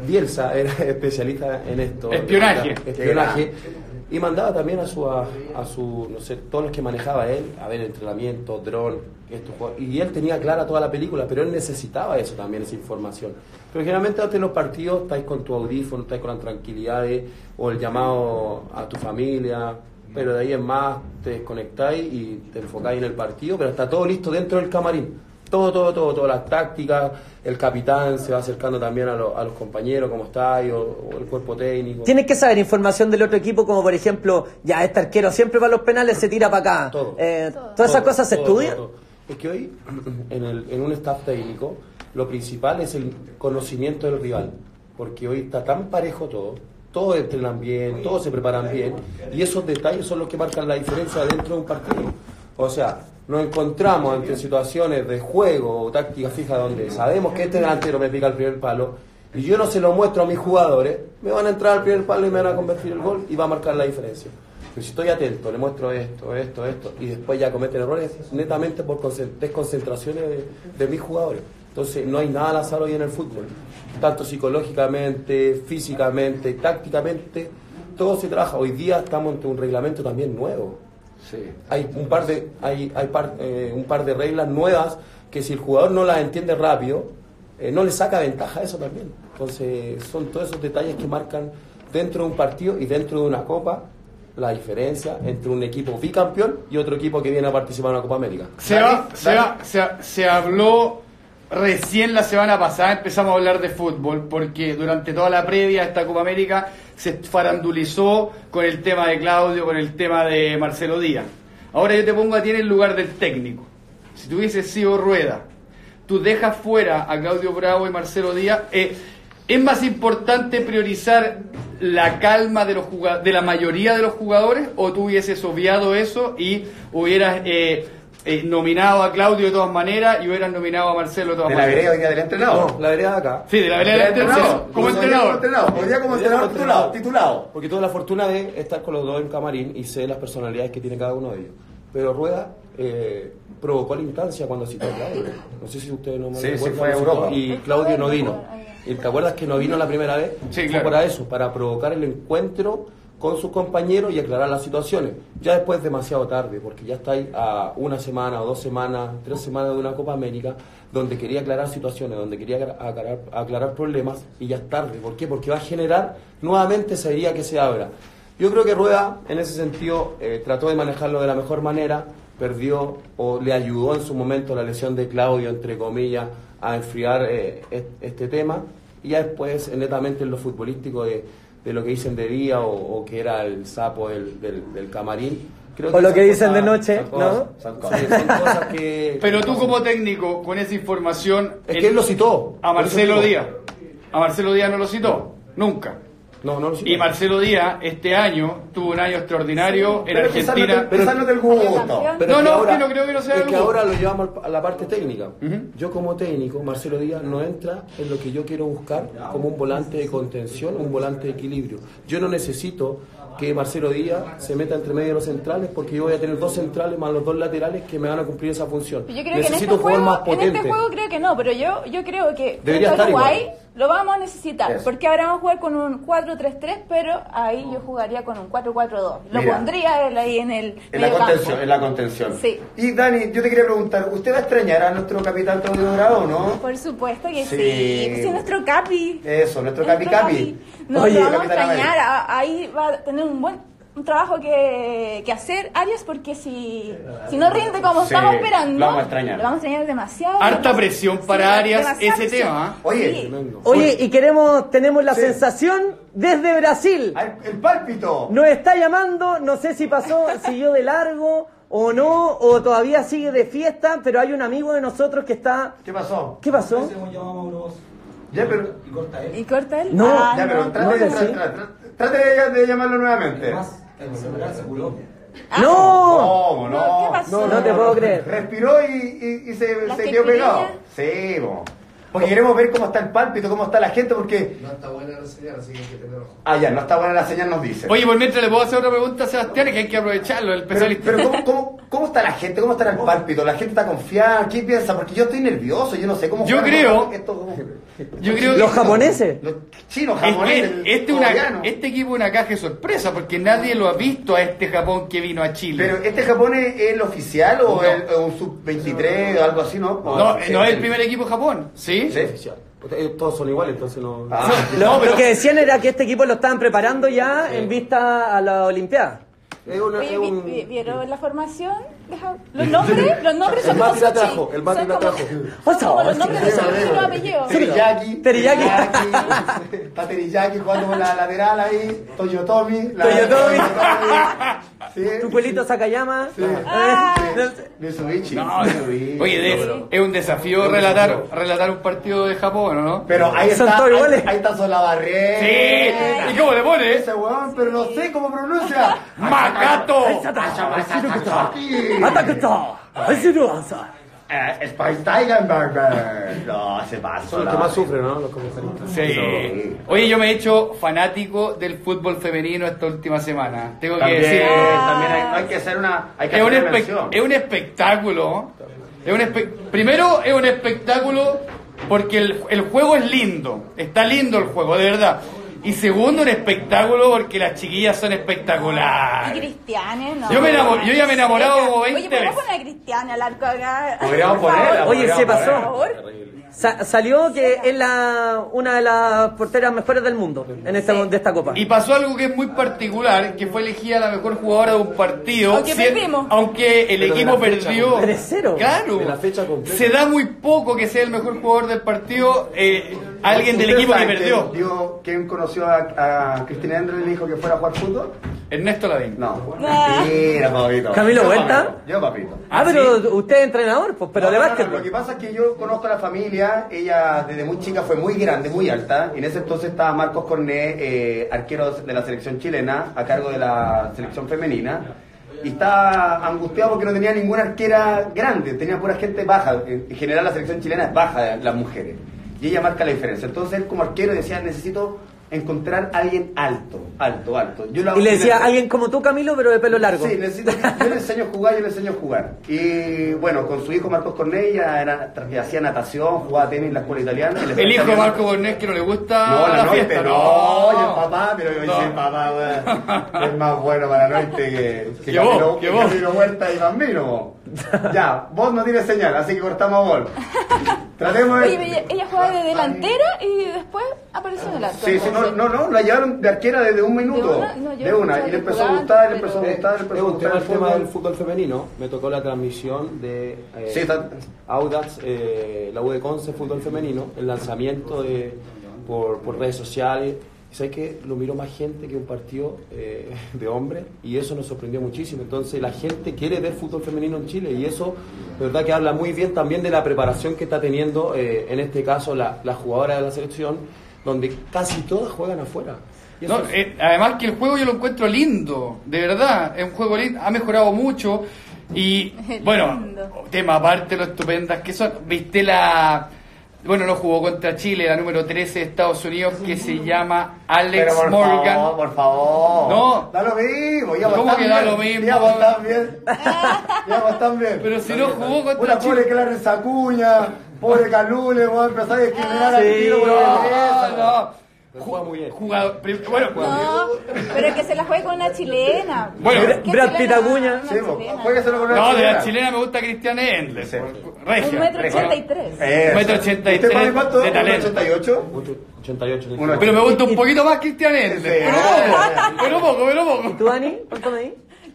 Speaker 4: Bielsa era especialista en esto.
Speaker 5: Espionaje.
Speaker 4: Espionaje. Y mandaba también a su, a, a su, no sé, todos los que manejaba él, a ver, entrenamiento, dron, esto, y él tenía clara toda la película, pero él necesitaba eso también, esa información. Pero generalmente antes de los partidos estáis con tu audífono, estáis con la tranquilidad o el llamado a tu familia, pero de ahí en más te desconectáis y te enfocáis en el partido, pero está todo listo dentro del camarín. Todo, todo, todo, todas las tácticas, el capitán se va acercando también a, lo- a los compañeros, cómo estáis, o, o el cuerpo técnico.
Speaker 1: Tienes que saber información del otro equipo, como por ejemplo, ya este arquero siempre para los penales se tira para acá.
Speaker 4: Todo.
Speaker 1: Eh, Todas esas
Speaker 4: Todo,
Speaker 1: cosas se estudian.
Speaker 4: Es que hoy, en, el- en un staff técnico, lo principal es el conocimiento del rival. Porque hoy está tan parejo todo, todos entrenan bien, todos se preparan bien, y esos detalles son los que marcan la diferencia dentro de un partido. O sea, nos encontramos ante situaciones de juego o táctica fija donde sabemos que este delantero me pica el primer palo y yo no se lo muestro a mis jugadores, me van a entrar al primer palo y me van a convertir el gol y va a marcar la diferencia. Pero si estoy atento, le muestro esto, esto, esto, y después ya cometen errores netamente por concen- desconcentraciones de, de mis jugadores. Entonces no hay nada al azar hoy en el fútbol. Tanto psicológicamente, físicamente, tácticamente, todo se trabaja. Hoy día estamos ante un reglamento también nuevo.
Speaker 3: Sí.
Speaker 4: Hay un par de, hay, hay par- eh, un par de reglas nuevas que si el jugador no las entiende rápido, eh, no le saca ventaja a eso también. Entonces son todos esos detalles que marcan dentro de un partido y dentro de una copa la diferencia entre un equipo bicampeón y otro equipo que viene a participar en la Copa América.
Speaker 5: Se,
Speaker 3: Dale,
Speaker 5: va- se,
Speaker 3: dale.
Speaker 5: va- se- se habló recién la semana pasada, empezamos a hablar de fútbol, porque durante toda la previa a esta Copa América se farandulizó con el tema de Claudio, con el tema de Marcelo Díaz. Ahora yo te pongo a ti en el lugar del técnico. Si tuviese sido Rueda, tú dejas fuera a Claudio Bravo y Marcelo Díaz. eh, ¿Es más importante priorizar la calma de, los de la mayoría de los jugadores o tú hubieses obviado eso y hubieras eh, eh, nominado a Claudio de todas maneras y hubieran nominado a Marcelo de todas
Speaker 3: De la
Speaker 5: maneras.
Speaker 3: vereda hoy día del entrenador.
Speaker 4: No, la vereda de acá.
Speaker 5: Sí, de la vereda del entrenador, como entrenador.
Speaker 3: Hoy día como entrenador titulado. titulado.
Speaker 4: Porque tuve la fortuna de estar con los dos en camarín y sé las personalidades que tiene cada uno de ellos. Pero Rueda eh, provocó la instancia cuando citó a Claudio. No sé si ustedes no me
Speaker 3: Sí, sí, fue a Europa.
Speaker 4: Y Claudio no vino. ¿Y te acuerdas que no vino la primera vez?
Speaker 5: Sí,
Speaker 4: Fue
Speaker 5: claro.
Speaker 4: para eso, para provocar el encuentro con sus compañeros y aclarar las situaciones. Ya después es demasiado tarde, porque ya está ahí a una semana o dos semanas, tres semanas de una Copa América, donde quería aclarar situaciones, donde quería aclarar, problemas, y ya es tarde. ¿Por qué? Porque va a generar nuevamente esa herida que se abra. Yo creo que Rueda, en ese sentido, eh, trató de manejarlo de la mejor manera, perdió o le ayudó en su momento la lesión de Claudio, entre comillas, a enfriar eh, est- este tema, y ya después, eh, netamente en lo futbolístico de, de lo que dicen de día o, o que era el sapo del, del- del camarín. Creo
Speaker 1: O lo
Speaker 4: esas
Speaker 1: que dicen de noche,
Speaker 4: son cosas-
Speaker 1: ¿no?
Speaker 4: Son cosas, sí, son cosas que...
Speaker 5: Pero tú como técnico, con esa información...
Speaker 4: Es que él lo citó.
Speaker 5: A Marcelo. Díaz. A Marcelo Díaz no lo citó, nunca.
Speaker 4: No, no.
Speaker 5: Y Marcelo Díaz este año tuvo un año extraordinario en
Speaker 3: Pero
Speaker 5: Argentina.
Speaker 3: quizás no del gusto.
Speaker 4: Pero
Speaker 5: No, no,
Speaker 4: ahora-
Speaker 5: que no creo que no sea
Speaker 4: Es que ahora lo llevamos a la parte técnica.
Speaker 5: Ujú.
Speaker 4: Yo como técnico, Marcelo Díaz no entra en lo que yo quiero buscar como un volante de contención, un volante de equilibrio. Yo no necesito que Marcelo Díaz se meta entre medio de los centrales porque yo voy a tener dos centrales más los dos laterales que me van a cumplir esa función.
Speaker 2: Yo creo que en
Speaker 4: necesito
Speaker 2: este,
Speaker 4: un jugador
Speaker 2: juego,
Speaker 4: más
Speaker 2: en
Speaker 4: potente.
Speaker 2: este juego creo que no, pero yo, yo creo que
Speaker 4: Debería estar
Speaker 2: Uruguay
Speaker 4: igual.
Speaker 2: Lo vamos a necesitar,
Speaker 3: Eso.
Speaker 2: porque ahora vamos a jugar con un 4-3-3, pero ahí yo jugaría con un 4-4-2. Lo
Speaker 3: Mira.
Speaker 2: pondría él ahí en el
Speaker 3: En la contención,
Speaker 2: campo.
Speaker 3: en la contención.
Speaker 2: Sí.
Speaker 3: Y Dani, yo te quería preguntar, ¿usted va a extrañar a nuestro capitán Claudio Dorado o no?
Speaker 2: Por supuesto que
Speaker 3: Sí.
Speaker 2: sí. Sí, nuestro capi.
Speaker 3: Eso, nuestro capi capi.
Speaker 2: Nos
Speaker 3: Oye,
Speaker 2: lo vamos a extrañar. Ahí va a tener un buen un trabajo que, que hacer Arias porque si, si no rinde como
Speaker 3: Sí,
Speaker 2: estamos esperando,
Speaker 3: lo vamos a extrañar.
Speaker 2: lo vamos a extrañar demasiado.
Speaker 5: Harta presión para Arias ese
Speaker 2: presión.
Speaker 5: tema, ¿eh?
Speaker 3: Oye,
Speaker 2: Sí.
Speaker 1: Oye, y queremos, tenemos la
Speaker 3: Sí.
Speaker 1: sensación desde Brasil.
Speaker 3: Ay, el pálpito.
Speaker 1: Nos está llamando, no sé si pasó, siguió de largo o no, o todavía sigue de fiesta, pero hay un amigo de nosotros que está...
Speaker 3: ¿Qué pasó?
Speaker 1: ¿Qué pasó?
Speaker 3: Ya, pero,
Speaker 2: ¿Y corta él?
Speaker 1: No,
Speaker 2: Ah,
Speaker 3: ya, pero
Speaker 2: no.
Speaker 3: trate,
Speaker 1: no,
Speaker 3: de-
Speaker 1: sí.
Speaker 3: trate- trate- trate de, de llamarlo nuevamente.
Speaker 2: Ah,
Speaker 1: ¡No!
Speaker 3: ¿Cómo?
Speaker 2: No,
Speaker 3: No.
Speaker 2: ¿qué pasó?
Speaker 1: No te puedo creer.
Speaker 3: Respiró y, y- y se,
Speaker 2: ¿Las
Speaker 3: se quedó pegado. Sí, bo. Porque queremos ver cómo está el pálpito, cómo está la gente, porque...
Speaker 6: No está buena la señal, así que hay que tener ojo.
Speaker 3: Ah, ya, no está buena la señal, nos dice.
Speaker 5: Oye, por mientras le puedo hacer otra pregunta a Sebastián, que hay que aprovecharlo, el
Speaker 3: Pero,
Speaker 5: especialista.
Speaker 3: pero ¿cómo, cómo, cómo está la gente? ¿Cómo está el pálpito? ¿La gente está confiada? ¿Qué piensa? Porque yo estoy nervioso, yo no sé cómo...
Speaker 5: Yo creo-
Speaker 3: esto-
Speaker 5: Yo creo que
Speaker 1: Los japoneses.
Speaker 3: Los chinos, japoneses,
Speaker 5: este, una- este equipo es una caja de sorpresa, porque nadie lo ha visto a este Japón que vino a Chile.
Speaker 3: Pero ¿este Japón es el oficial o
Speaker 5: No.
Speaker 3: el, o un sub-23 o algo así, no?
Speaker 5: no, no es el primer equipo de Japón, ¿sí?
Speaker 3: ¿Sí?
Speaker 4: Oficial. Eh, Todos son iguales, entonces no...
Speaker 3: Ah,
Speaker 1: Lo,
Speaker 5: No, pero-
Speaker 1: lo que decían era que este equipo lo estaban preparando ya en vista a la Olimpiada.
Speaker 4: Es una-
Speaker 2: Oye,
Speaker 4: es
Speaker 2: vi-
Speaker 4: un-
Speaker 2: vi- ¿vieron la formación? Deja- Los nombres, los nombres son
Speaker 4: El
Speaker 2: como
Speaker 4: Mati la
Speaker 2: sushi.
Speaker 4: trajo, el Mati
Speaker 2: Son
Speaker 4: la
Speaker 2: como-
Speaker 4: trajo.
Speaker 2: Son como los nombres de sushi y los apellidos.
Speaker 3: Teriyaki.
Speaker 1: Teriyaki.
Speaker 3: Está Teriyaki jugando con la lateral ahí. Toyotomi. la-
Speaker 1: Toyotomi.
Speaker 3: Sí.
Speaker 1: Tu Sakayama.
Speaker 2: Ah.
Speaker 3: Mitsubishi.
Speaker 5: No. Oye, de- es un desafío relatar, relatar un partido de Japón, ¿o ¿no?
Speaker 3: Pero ahí
Speaker 1: Son
Speaker 3: está.
Speaker 1: todos
Speaker 3: ahí,
Speaker 1: iguales.
Speaker 3: ahí está Solabarrié.
Speaker 5: Sí, ¿y cómo le pone?
Speaker 3: Ese weón, pero no sé cómo pronuncia.
Speaker 5: ¡Macato!
Speaker 3: Eh, Spice Tiger. No, se pasa.
Speaker 4: Son los que más sufren, ¿no? Los comentaristas.
Speaker 5: Sí. Oye, yo me he hecho fanático del fútbol femenino esta última semana. Tengo que
Speaker 3: También,
Speaker 5: decir.
Speaker 3: también hay, hay que hacer una. Hay que
Speaker 5: Es un,
Speaker 3: hacer una
Speaker 5: espe-
Speaker 3: mención.
Speaker 5: es un espectáculo. Es un espe- Primero, es un espectáculo porque el, el juego es lindo. Está lindo el juego, de verdad. Y segundo, un espectáculo porque las chiquillas son
Speaker 2: Y
Speaker 5: espectaculares.
Speaker 2: Cristianes, no.
Speaker 5: Yo me enamo- yo ya me he enamorado como 20
Speaker 2: Oye, ¿podemos
Speaker 5: veces.
Speaker 2: poner a Cristiane al arco acá?
Speaker 3: Podríamos ponerla,
Speaker 1: Oye, se pasó. Sa- salió que es la, una de las porteras mejores del mundo en esta,
Speaker 2: Sí.
Speaker 1: de esta copa.
Speaker 5: Y pasó algo que es muy particular, que fue elegida la mejor jugadora de un partido.
Speaker 2: Aunque
Speaker 5: Si-
Speaker 2: perdimos.
Speaker 5: Aunque el
Speaker 4: Pero de
Speaker 5: equipo perdió.
Speaker 4: completa.
Speaker 1: 3-0.
Speaker 5: Claro.
Speaker 4: De la fecha completa.
Speaker 5: Se da muy poco que sea el mejor jugador del partido eh, alguien del
Speaker 3: ¿Ustedes
Speaker 5: equipo que perdió.
Speaker 3: quién dio- ¿Quién conoció a, a Cristina Endler y le dijo que fuera a jugar fútbol?
Speaker 5: Ernesto Ladín.
Speaker 3: No.
Speaker 2: Ah.
Speaker 3: Mira, papito.
Speaker 1: ¿Camilo
Speaker 3: Yo, papito. Yo, papito.
Speaker 1: Ah, pero usted es entrenador, pues, pero
Speaker 3: No,
Speaker 1: de
Speaker 3: no, no,
Speaker 1: básquetbol.
Speaker 3: Lo que pasa es que yo conozco a la familia, ella desde muy chica fue muy grande, muy alta, y en ese entonces estaba Marcos Corné, eh, arquero de la selección chilena, a cargo de la selección femenina, y estaba angustiado porque no tenía ninguna arquera grande, tenía pura gente baja. En en general la selección chilena es baja de las mujeres. Y ella marca la diferencia. Entonces él como arquero decía, necesito encontrar a alguien alto, alto, alto. Yo
Speaker 1: Y le decía,
Speaker 3: en el-
Speaker 1: alguien como tú, Camilo, pero de pelo largo.
Speaker 3: Sí, necesito, yo le enseño a jugar, yo le enseño a jugar. Y bueno, con su hijo Marcos Cornella era, tra- hacía natación, jugaba tenis en la escuela italiana. y la
Speaker 5: El hijo de
Speaker 3: italiana-
Speaker 5: Marco Bornés que no le gusta
Speaker 3: No, la,
Speaker 5: la
Speaker 3: noche,
Speaker 5: fiesta.
Speaker 3: no, y el papá, pero yo
Speaker 5: No.
Speaker 3: dije, papá, weón, es más bueno para la noche que, que,
Speaker 5: Que vos, que vos.
Speaker 3: Huerta y Bambino. Ya, vos no tienes señal, así que cortamos gol. Tratemos de...
Speaker 2: Oye, ella, ella juega de delantera y después apareció en el arco.
Speaker 3: Sí, sí, no, no, no, la llevaron de arquera desde un minuto.
Speaker 2: una? No,
Speaker 3: de una, y le empezó a
Speaker 2: jugaban,
Speaker 3: gustar, le empezó a gustar, le empezó a
Speaker 4: un
Speaker 3: gustar
Speaker 4: tema,
Speaker 3: el
Speaker 4: el tema del
Speaker 3: fútbol.
Speaker 4: fútbol femenino. Me tocó la transmisión de eh,
Speaker 3: Sí, está-
Speaker 4: Audax, eh, la U de Conce, fútbol femenino, el lanzamiento de, por, por redes sociales. ¿Sabes que Lo miró más gente que un partido eh, de hombres y eso nos sorprendió muchísimo. Entonces la gente quiere ver fútbol femenino en Chile y eso, de verdad que habla muy bien también de la preparación que está teniendo, eh, en este caso, la, la jugadora de la selección, donde casi todas juegan afuera.
Speaker 5: No,
Speaker 4: es-
Speaker 5: eh, además que el juego yo lo encuentro lindo, de verdad, es un juego lindo, ha mejorado mucho y bueno, tema aparte lo estupendas que son, viste la, bueno, no jugó contra Chile, la número 13 de Estados Unidos que se llama Alex
Speaker 3: Pero por
Speaker 5: Morgan.
Speaker 3: favor, por favor.
Speaker 5: No.
Speaker 3: Da lo mismo, ya
Speaker 5: ¿Cómo que da lo mismo?
Speaker 3: Ya están bien. Ya están bien.
Speaker 5: Pero si no jugó contra
Speaker 3: Una
Speaker 5: Chile.
Speaker 3: pobre Clarence Sacuña, pobre Calule, vos empezás a discriminar al
Speaker 1: Sí.
Speaker 3: tiro por
Speaker 5: No, no.
Speaker 4: Juega muy bien.
Speaker 5: Jugador, bueno,
Speaker 2: No, pero que se la juegue con una chilena.
Speaker 5: Bueno,
Speaker 2: ¿Qué
Speaker 1: Brad? Pitt
Speaker 3: Sí, con una
Speaker 5: no, de la
Speaker 3: chilena.
Speaker 5: me gusta Cristian Endler.
Speaker 3: Sí.
Speaker 5: Regia.
Speaker 2: Un metro ochenta y tres.
Speaker 3: Eso.
Speaker 5: Metro ochenta y
Speaker 3: ¿Usted
Speaker 5: tres
Speaker 3: cuánto?
Speaker 5: de talento.
Speaker 3: 88?
Speaker 4: 88.
Speaker 3: Uno-
Speaker 5: Pero me gusta un poquito más Cristian Endler.
Speaker 3: Sí.
Speaker 5: Pero poco, pero poco, pero
Speaker 1: ¿Y
Speaker 5: poco.
Speaker 1: tú, Dani? ¿Cuánto medís?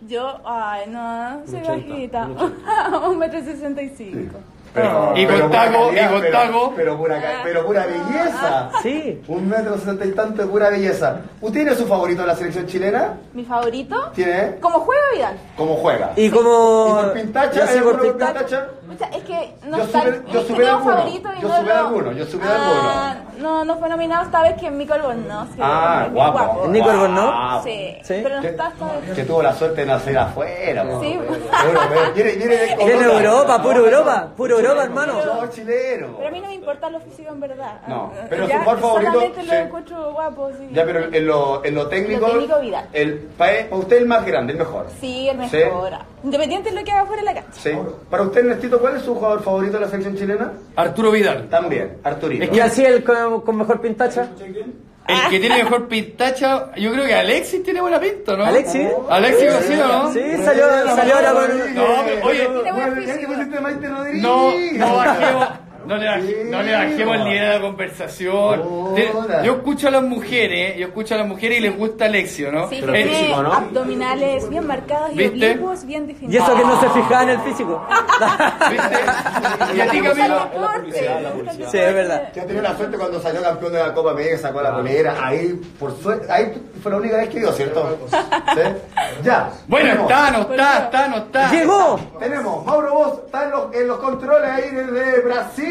Speaker 2: Yo, ay, no, soy
Speaker 4: 80,
Speaker 2: bajita. Un metro sesenta y cinco.
Speaker 3: Pero,
Speaker 5: Y con taco, y con
Speaker 3: pero-
Speaker 5: taco.
Speaker 3: Pero pura, pero pura belleza.
Speaker 1: Sí.
Speaker 3: Un metro sesenta y tanto de pura belleza. ¿Usted tiene su favorito de la selección chilena?
Speaker 2: Mi favorito,
Speaker 3: ¿Tiene?
Speaker 2: como juega Vidal.
Speaker 3: ¿Cómo juega?
Speaker 1: Y como...
Speaker 3: ¿Y por pintacha? ¿Hay
Speaker 1: por pintacha.
Speaker 2: Es que no
Speaker 3: Yo
Speaker 2: está.
Speaker 3: yo
Speaker 2: tengo
Speaker 3: alguno.
Speaker 2: favorito y
Speaker 3: Yo
Speaker 2: no
Speaker 3: de
Speaker 2: lo-
Speaker 3: alguno, yo de
Speaker 2: Ah, No, no fue nominado esta vez que Mico Albornoz. que
Speaker 3: Ah,
Speaker 2: es
Speaker 3: guapo.
Speaker 1: Nico Albornoz.
Speaker 2: Sí,
Speaker 1: Sí.
Speaker 2: pero no
Speaker 3: Que-
Speaker 2: está esta vez.
Speaker 3: Que tuvo la suerte de nacer afuera.
Speaker 2: Sí.
Speaker 3: Viene, de
Speaker 1: Europa, puro Europa, puro Europa, hermano.
Speaker 3: No, chileno.
Speaker 2: Pero a mí no me importa lo físico en verdad.
Speaker 3: No,
Speaker 2: Ah,
Speaker 3: pero su jugador favorito,
Speaker 2: Solamente lo
Speaker 3: sí.
Speaker 2: encuentro guapo, sí.
Speaker 3: Ya, pero en lo, en lo técnico.
Speaker 2: Lo técnico, Vidal.
Speaker 3: El, para, para usted el más grande, el mejor.
Speaker 2: Sí, el
Speaker 3: Sí.
Speaker 2: mejor. Independiente de lo que haga fuera de la cancha.
Speaker 3: Sí. Para usted, Ernestito, ¿cuál es su jugador favorito de la selección chilena?
Speaker 5: Arturo Vidal.
Speaker 3: También, Arturito.
Speaker 1: Y así el con, con mejor pintacha.
Speaker 5: El que tiene mejor pintacha, yo creo que Alexis tiene buena pinta, ¿no?
Speaker 1: ¿Alexis?
Speaker 5: Alexis Cosío, ¿no?
Speaker 1: Sí, salió, salió ahora con...
Speaker 5: No, pero, oye. No, no bajemos, no le, baj- no le bajemos el nivel de la conversación.
Speaker 3: Hola.
Speaker 5: Yo escucho a las mujeres, yo escucho a las mujeres y les gusta Alexio, ¿no?
Speaker 2: Sí,
Speaker 4: Pero
Speaker 2: tiene
Speaker 4: físico, ¿no?
Speaker 2: abdominales bien marcados y oblicuos bien
Speaker 1: Y
Speaker 2: definidos.
Speaker 1: eso que no se fijaba en el físico.
Speaker 5: ¿Viste? Y a ti,
Speaker 2: el
Speaker 5: Camilo,
Speaker 2: el.
Speaker 1: Sí, es verdad.
Speaker 3: Yo tenía la suerte cuando salió campeón de la Copa América, sacó la polera. Ahí, por suerte, ahí fue la única vez que dio, ¿cierto? ¿Sí? Ya.
Speaker 5: Bueno,
Speaker 3: tenemos-
Speaker 5: está, no está, está, no está.
Speaker 1: ¡Llegó!
Speaker 3: Tenemos, Mauro Vos está en los, en los controles ahí desde Brasil,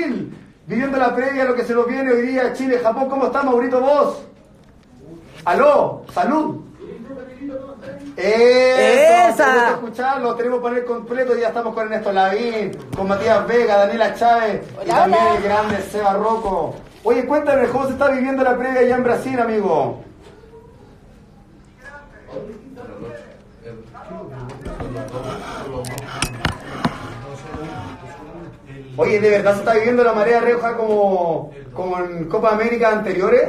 Speaker 3: viviendo la previa lo que se nos viene hoy día Chile-Japón. ¿Cómo está Maurito Vos? Aló, salud. Eso,
Speaker 1: Esa.
Speaker 3: escucharlo, tenemos panel completo, ya estamos con Ernesto Lavín, con Matías Vega, Daniela Chávez y también
Speaker 2: hola.
Speaker 3: el grande Seba Rocco. Oye, cuéntame, ¿cómo se está viviendo la previa allá en Brasil, amigo? Oye, ¿de verdad se está viviendo la marea roja como, como en Copa América anteriores?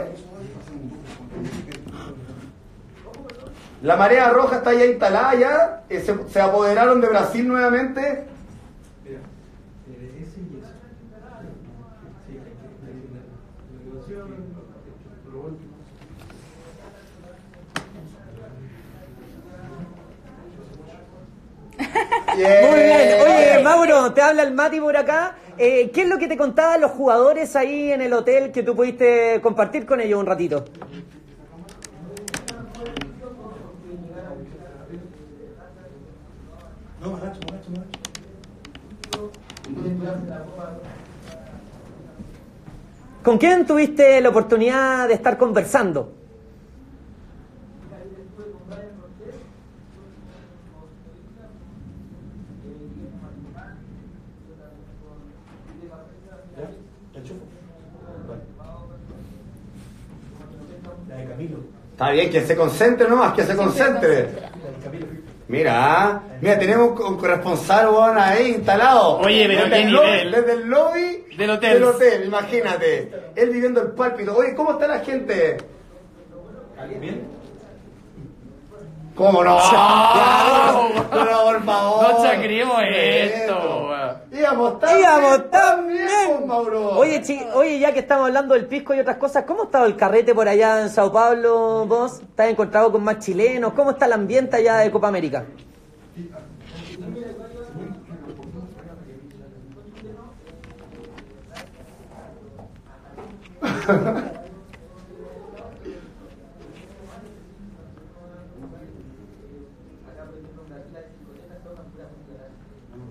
Speaker 3: La marea roja está ya instalada ya, eh, se, se apoderaron de Brasil nuevamente.
Speaker 1: Muy bien. Oye, Mauro, te habla el Mati por acá. Eh, ¿Qué es lo que te contaban los jugadores ahí en el hotel que tú pudiste compartir con ellos un ratito? ¿Con quién tuviste la oportunidad de estar conversando?
Speaker 3: Está bien, que se concentre nomás, que se concentre. Mira, mira, tenemos un corresponsal weón, ahí instalado.
Speaker 5: Oye, pero
Speaker 3: desde
Speaker 5: qué
Speaker 3: el lobby-. Desde el lobby
Speaker 5: Del hotel.
Speaker 3: imagínate. Él viviendo el pálpito. Oye, ¿cómo está la gente? ¿Cómo no? no, por favor.
Speaker 5: No chacriemos esto, weón.
Speaker 3: Íbamos tan
Speaker 1: Íbamos tan
Speaker 3: bien,
Speaker 1: bien.
Speaker 3: Mauro.
Speaker 1: Oye, chi- oye, ya que estamos hablando del pisco y otras cosas, ¿cómo ha estado el carrete por allá en Sao Paulo, vos? ¿Estás encontrado con más chilenos? ¿Cómo está el ambiente allá de Copa América?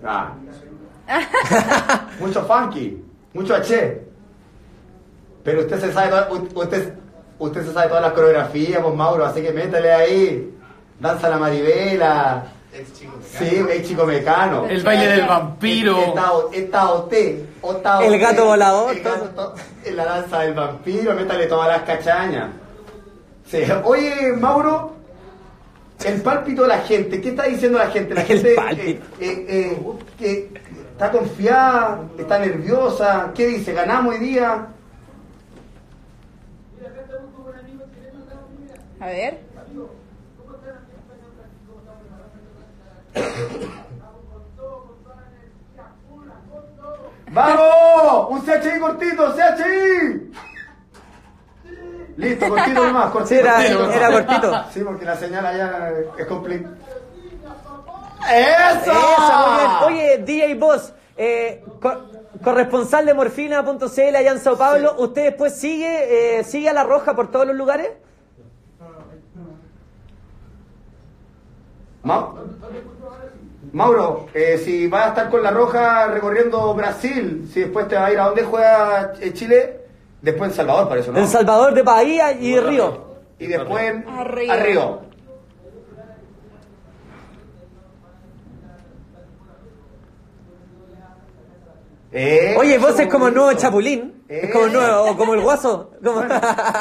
Speaker 3: Ah. mucho funky, mucho H. Pero usted se sabe toda- usted, usted se sabe todas las coreografías, pues Mauro, así que métele ahí. Danza la maribela.
Speaker 6: Ex chico.
Speaker 3: Sí, el chico mecano.
Speaker 5: El baile del vampiro.
Speaker 1: El gato volador,
Speaker 3: el gato la danza del vampiro, métale todas las cachañas. Sí. Oye, Mauro, el pálpito de la gente, ¿qué está diciendo la gente? La gente eh, eh, eh, que está confiada, está nerviosa, ¿qué dice? ¿Ganamos hoy día?
Speaker 2: A ver.
Speaker 3: ¡Vamos! ¡Un CHI cortito, CHI! Listo, cortito nomás, cortito.
Speaker 1: Sí, era,
Speaker 3: cortito.
Speaker 1: era cortito.
Speaker 3: Sí, porque la señal allá es complicada. ¡Eso!
Speaker 1: Esa, muy bien. Oye, DJ Boss, eh, co- corresponsal de morfina.cl allá en Sao Paulo, ¿usted después sigue, eh, sigue a La Roja por todos los lugares?
Speaker 3: Ma- Mauro, eh, si vas a estar con la Roja recorriendo Brasil, si después te va a ir a dónde juega Chile, después en Salvador, para eso, ¿no?
Speaker 1: En Salvador de Bahía y Río.
Speaker 3: Y después en
Speaker 2: A Río.
Speaker 3: a Río. Eh,
Speaker 1: Oye, vos es como el nuevo. Chapulín. Es
Speaker 3: Eh.
Speaker 1: como el nuevo, o como el guaso. Como-
Speaker 3: Bueno,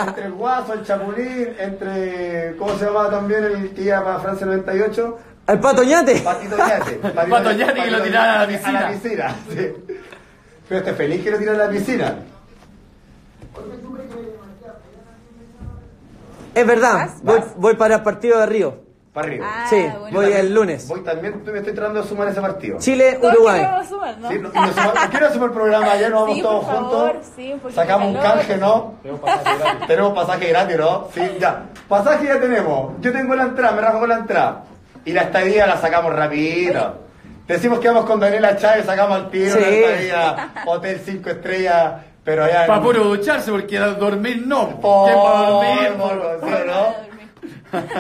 Speaker 3: entre el Guaso, el Chapulín, entre. ¿Cómo se llamaba también el que iba para Francia 98?
Speaker 1: el patoñate.
Speaker 3: Patito Ñate.
Speaker 5: Pato Ñate que lo tiraban a la piscina.
Speaker 3: A la piscina, sí. Pero este feliz que lo tiran a la piscina.
Speaker 1: Es verdad,
Speaker 2: ¿Vas?
Speaker 1: voy, para el partido de Río.
Speaker 3: Para arriba.
Speaker 2: Ah,
Speaker 1: Sí,
Speaker 2: bueno.
Speaker 1: voy el lunes.
Speaker 3: Voy también, me estoy tratando de sumar ese partido.
Speaker 2: Todos
Speaker 1: Chile-Uruguay.
Speaker 2: queremos sumar, ¿no?
Speaker 3: Sí, no- y nos suma- ¿por qué no hacemos el programa? Ya nos vamos
Speaker 2: Sí,
Speaker 3: todos
Speaker 2: por favor,
Speaker 3: juntos.
Speaker 2: sí,
Speaker 3: Sacamos un canje, ¿no? Tenemos pasaje gratis, ¿no? Sí, ya. Pasaje ya tenemos. Yo tengo la entrada, me rajo con la entrada. Y la estadía la sacamos rapidito. Decimos que vamos con Daniela Chávez, sacamos al tiro
Speaker 1: Sí.
Speaker 3: la estadía, Hotel 5 estrellas, pero
Speaker 5: Para puro ducharse, porque a dormir no.
Speaker 3: Por-
Speaker 5: ¿Quién va a dormir?
Speaker 3: por- ¿sí o no?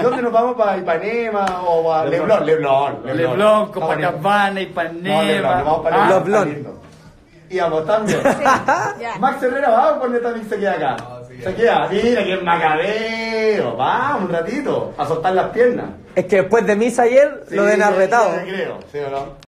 Speaker 3: ¿Dónde nos vamos? ¿Para Ipanema o a Leblon? Leblon.
Speaker 5: Leblon,
Speaker 3: Vamos a
Speaker 5: Copacabana,
Speaker 3: No, Leblon, nos
Speaker 5: Ipanema.
Speaker 3: vamos para
Speaker 5: Ah,
Speaker 3: Leblon.
Speaker 1: Leblon.
Speaker 3: lindo. Íbamos también. Max Herrera, vamos por también se queda acá.
Speaker 6: No, sí,
Speaker 3: se queda. Mira que es macabeo. Vamos un ratito. A soltar las piernas.
Speaker 1: Es que después de misa ayer lo den arretado.
Speaker 3: sí, creo. ¿Sí o no?